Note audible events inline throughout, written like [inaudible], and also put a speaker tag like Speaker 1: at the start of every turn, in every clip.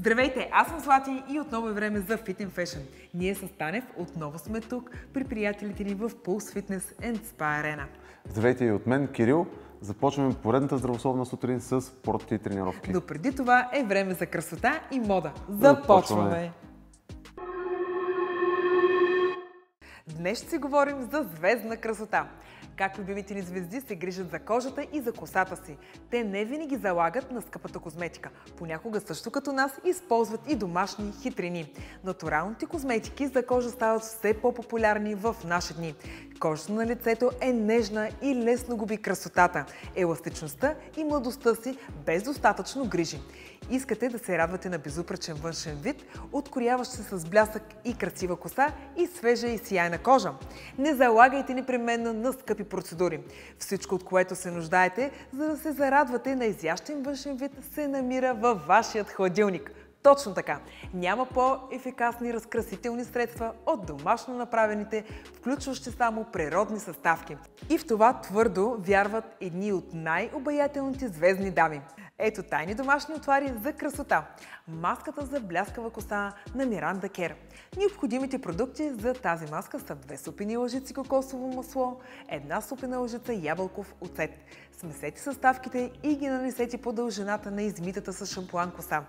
Speaker 1: Здравейте, аз съм Злати и отново е време за Fit and Fashion. Ние с Танев отново сме тук при приятелите ни в Pulse Fitness and Spa Arena.
Speaker 2: Здравейте и от мен, Кирил. Започваме поредната здравословна сутрин с спорт и тренировки.
Speaker 1: Но преди това е време за красота и мода. Започваме! Днес ще си говорим за звездна красота. Как любимите ни звезди се грижат за кожата и за косата си. Те не винаги залагат на скъпата козметика. Понякога също като нас използват и домашни хитрини. Натуралните козметики за кожа стават все по-популярни в наши дни. Кожата на лицето е нежна и лесно губи красотата, еластичността и младостта си без достатъчно грижи. Искате да се радвате на безупречен външен вид, откоряващ се с блясък и красива коса и свежа и сияйна кожа. Не залагайте непременно на скъпи процедури. Всичко, от което се нуждаете, за да се зарадвате на изящен външен вид, се намира във вашият хладилник. Точно така. Няма по-ефикасни разкрасителни средства от домашно направените, включващи само природни съставки. И в това твърдо вярват едни от най-обаятелните звездни дами. Ето тайни домашни отвари за красота. Маската за бляскава коса на Миранда Кер. Необходимите продукти за тази маска са две супени лъжици кокосово масло, една супена лъжица ябълков оцет. Смесете съставките и ги нанесете по дължината на измитата с шампуан коса.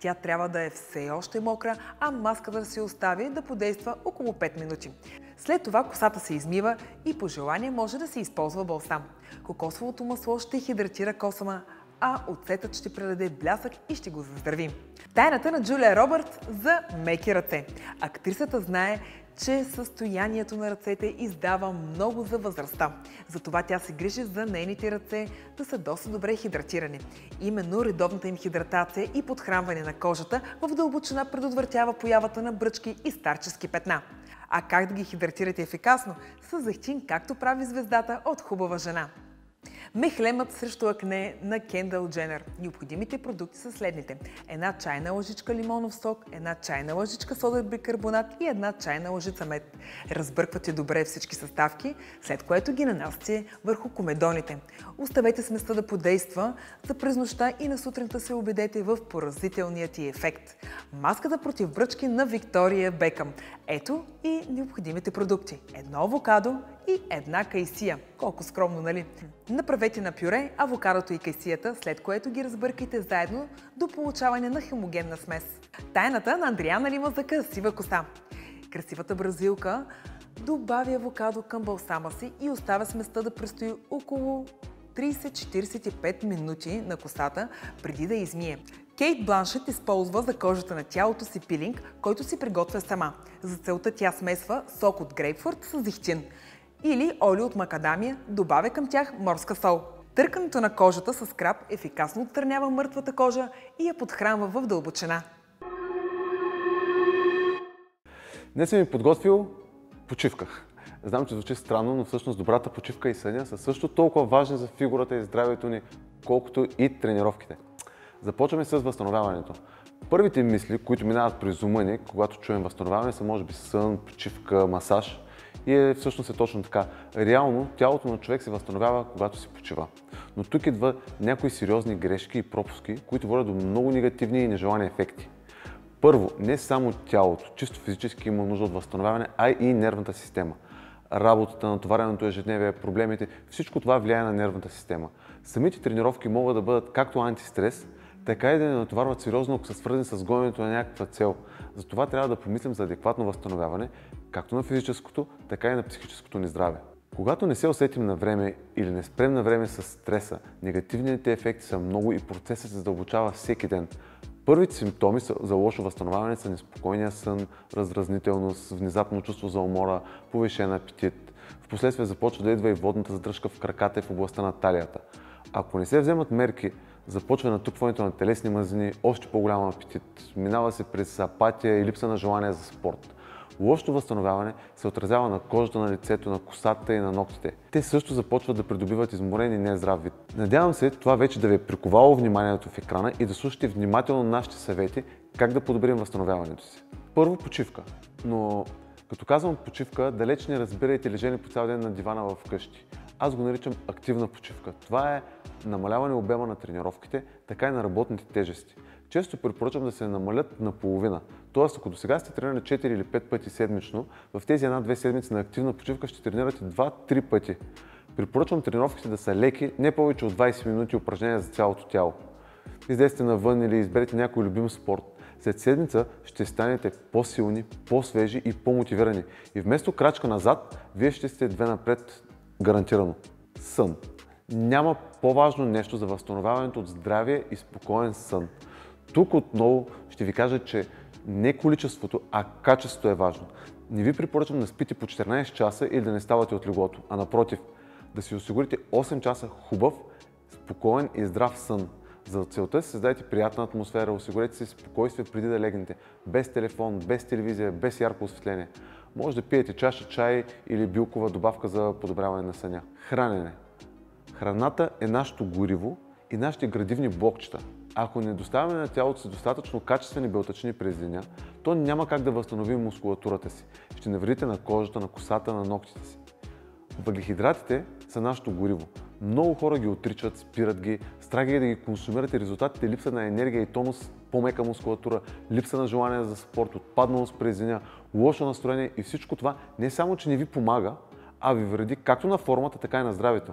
Speaker 1: Тя трябва да е все още мокра, а маската да се остави да подейства около 5 минути. След това косата се измива и по желание може да се използва балсам. Кокосовото масло ще хидратира косама, а оцетът ще предаде блясък и ще го заздрави. Тайната на Джулия Робърт за меки ръце. Актрисата знае, че състоянието на ръцете издава много за възрастта. Затова тя се грижи за нейните ръце да са доста добре хидратирани. Именно редовната им хидратация и подхранване на кожата в дълбочина предотвратява появата на бръчки и старчески петна. А как да ги хидратирате ефикасно? С захтин, както прави звездата от хубава жена. Мехлемът срещу акне на Кендъл Дженер. Необходимите продукти са следните. Една чайна лъжичка лимонов сок, една чайна лъжичка сода бикарбонат и една чайна лъжица мед. Разбърквате добре всички съставки, след което ги нанасяте върху комедоните. Оставете сместа да подейства за през нощта и на сутринта се убедете в поразителният ти ефект. Маската против бръчки на Виктория Бекъм. Ето и необходимите продукти. Едно авокадо и една кайсия. Колко скромно, нали? Направете на пюре авокадото и кайсията, след което ги разбъркайте заедно до получаване на хомогенна смес. Тайната на Андриана Лима за красива коса. Красивата бразилка добави авокадо към балсама си и оставя сместа да престои около 30-45 минути на косата, преди да измие. Кейт Бланшет използва за кожата на тялото си пилинг, който си приготвя сама. За целта тя смесва сок от грейпфрут с зехтин или олио от макадамия, добавя към тях морска сол. Търкането на кожата с краб ефикасно отстранява мъртвата кожа и я подхранва в дълбочина.
Speaker 2: Днес съм ви подготвил почивках. Знам, че звучи странно, но всъщност добрата почивка и съня са също толкова важни за фигурата и здравето ни, колкото и тренировките. Започваме с възстановяването. Първите мисли, които минават през ума ни, когато чуем възстановяване, са може би сън, почивка, масаж. И е, всъщност е точно така. Реално тялото на човек се възстановява, когато си почива. Но тук идва някои сериозни грешки и пропуски, които водят до много негативни и нежелани ефекти. Първо, не само тялото, чисто физически има нужда от възстановяване, а и нервната система. Работата, натовареното ежедневие, проблемите, всичко това влияе на нервната система. Самите тренировки могат да бъдат както антистрес, така и да не натоварват сериозно, ако са свързани с гоненето на някаква цел. Затова трябва да помислим за адекватно възстановяване, както на физическото, така и на психическото ни здраве. Когато не се усетим на време или не спрем на време с стреса, негативните ефекти са много и процесът се задълбочава всеки ден. Първите симптоми за лошо възстановяване са неспокойния сън, раздразнителност, внезапно чувство за умора, повишен апетит. Впоследствие започва да идва и водната задръжка в краката и в областта на талията. Ако не се вземат мерки, започва натрупването на телесни мазнини, още по-голям апетит, минава се през апатия и липса на желание за спорт. Лошото възстановяване се отразява на кожата на лицето, на косата и на ногтите. Те също започват да придобиват изморен и нездрав вид. Надявам се това вече да ви е приковало вниманието в екрана и да слушате внимателно нашите съвети как да подобрим възстановяването си. Първо почивка. Но като казвам почивка, далеч не разбирайте лежени по цял ден на дивана в къщи. Аз го наричам активна почивка. Това е намаляване обема на тренировките, така и на работните тежести. често препоръчвам да се намалят на половина. Тоест, ако до сега сте тренирали 4 или 5 пъти седмично, в тези една-две седмици на активна почивка ще тренирате 2-3 пъти. Препоръчвам тренировките да са леки, не повече от 20 минути упражнения за цялото тяло. Излезте навън или изберете някой любим спорт. След седмица ще станете по-силни, по-свежи и по-мотивирани. И вместо крачка назад, вие ще сте две напред гарантирано. Сън. Няма по-важно нещо за възстановяването от здравия и спокоен сън. Тук отново ще ви кажа, че не количеството, а качеството е важно. Не ви препоръчвам да спите по 14 часа или да не ставате от леглото, а напротив, да си осигурите 8 часа хубав, спокоен и здрав сън. За целта си създайте приятна атмосфера, осигурете си спокойствие преди да легнете, без телефон, без телевизия, без ярко осветление. Може да пиете чаша чай или билкова добавка за подобряване на съня. Хранене. Храната е нашето гориво и нашите градивни блокчета. Ако не доставяме на тялото си достатъчно качествени белтъчини през деня, то няма как да възстанови мускулатурата си. Ще навредите на кожата, на косата, на ногтите си. Въглехидратите са нашето гориво. Много хора ги отричат, спират ги, страх ги да ги консумират и резултатите липса на енергия и тонус, по-мека мускулатура, липса на желание за спорт, отпадналост през деня, лошо настроение и всичко това не само, че не ви помага, а ви вреди както на формата, така и на здравето.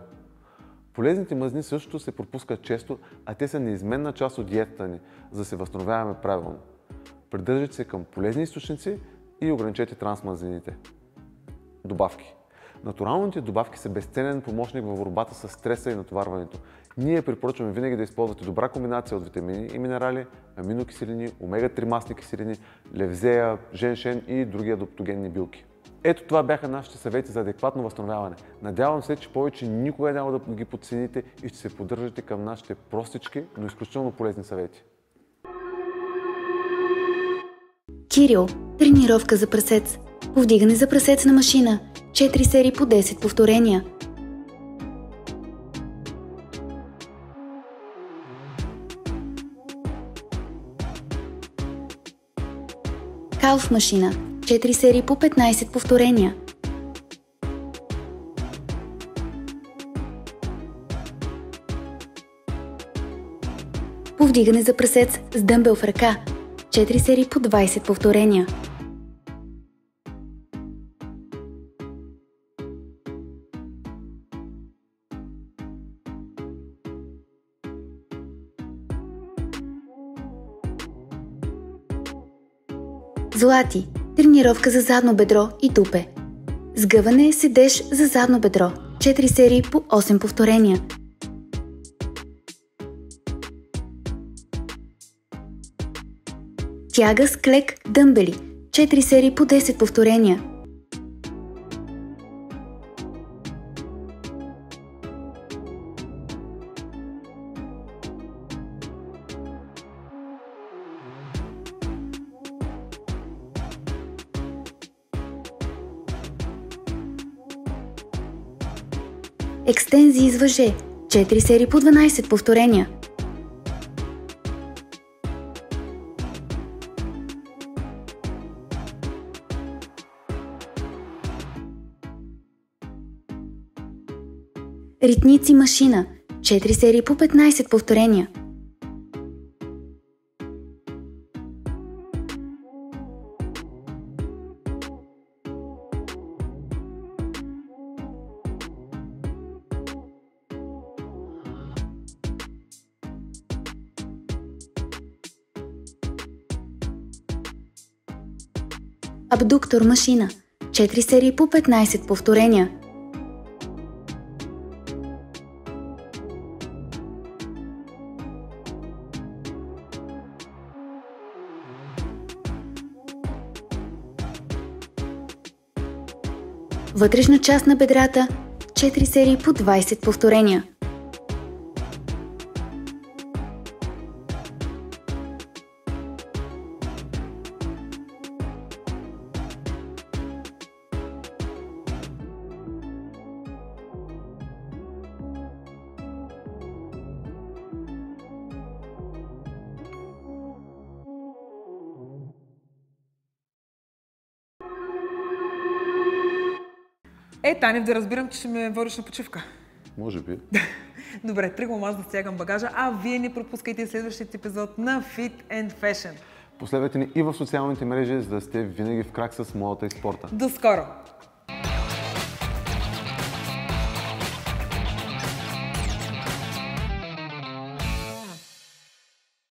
Speaker 2: Полезните мъзни също се пропускат често, а те са неизменна част от диетата ни, за да се възстановяваме правилно. Придържайте се към полезни източници и ограничете трансмазнините. Добавки. Натуралните добавки са безценен помощник в борбата с стреса и натоварването. Ние препоръчваме винаги да използвате добра комбинация от витамини и минерали, аминокиселини, омега-3 масни киселини, левзея, женшен и други адаптогенни билки. Ето това бяха нашите съвети за адекватно възстановяване. Надявам се, че повече никога няма да ги подцените и ще се поддържате към нашите простички, но изключително полезни съвети.
Speaker 3: Кирил. Тренировка за прасец. Повдигане за прасец на машина. 4 серии по 10 повторения. Калф машина. 4 серии по 15 повторения. Повдигане за прасец с дъмбел в ръка. 4 серии по 20 повторения. Злати. Тренировка за задно бедро и тупе. Сгъване седеж за задно бедро. 4 серии по 8 повторения. Тяга с клек дъмбели. 4 серии по 10 повторения. Екстензии с въже. 4 серии по 12 повторения. Ритници машина. 4 серии по 15 повторения. Абдуктор машина. 4 серии по 15 повторения. Вътрешна част на бедрата. 4 серии по 20 повторения.
Speaker 1: Е, Танев, да разбирам, че ще ме водиш на почивка.
Speaker 2: Може би. [laughs]
Speaker 1: Добре, тръгвам аз да стягам багажа, а вие не пропускайте следващия епизод на Fit and Fashion.
Speaker 2: Последвайте ни и в социалните мрежи, за да сте винаги в крак с модата и спорта.
Speaker 1: До скоро!